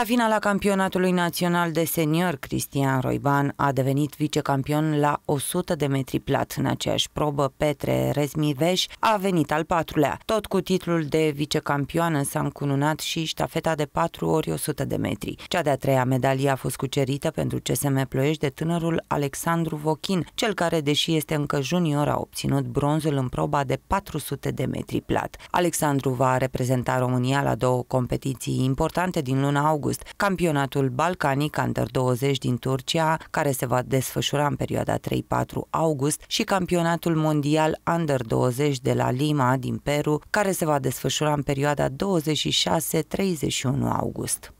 La finala campionatului național de senior, Cristian Roiban a devenit vicecampion la 100 de metri plat. În aceeași probă, Petre Rezmiveș a venit al patrulea. Tot cu titlul de vicecampioană s-a încununat și ștafeta de 4 ori 100 de metri. Cea de-a treia medalie a fost cucerită pentru CSM Ploiești de tânărul Alexandru Vochin, cel care, deși este încă junior, a obținut bronzul în proba de 400 de metri plat. Alexandru va reprezenta România la două competiții importante din luna august august, campionatul balcanic Under 20 din Turcia, care se va desfășura în perioada 3-4 august, și campionatul mondial Under 20 de la Lima din Peru, care se va desfășura în perioada 26-31 august.